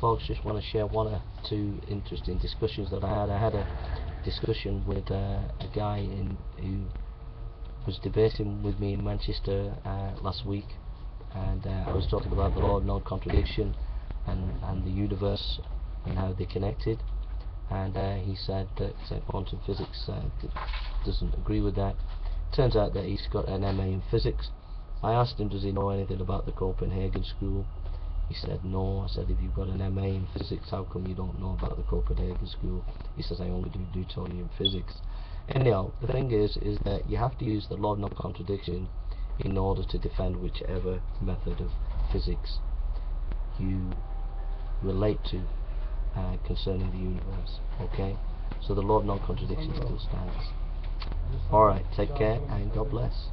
folks, just want to share one or two interesting discussions that I had. I had a discussion with uh, a guy in, who was debating with me in Manchester uh, last week, and uh, I was talking about the law of non-contradiction and, and the universe and how they're connected. And uh, he said that quantum physics uh, doesn't agree with that. Turns out that he's got an MA in physics. I asked him, does he know anything about the Copenhagen school? He said no. I said if you've got an MA in physics, how come you don't know about the Copenhagen school? He says I only do Newtonian physics. Anyhow, the thing is, is that you have to use the law of non-contradiction in order to defend whichever method of physics you relate to uh, concerning the universe. Okay? So the law of non-contradiction still stands. Alright, take care and God bless.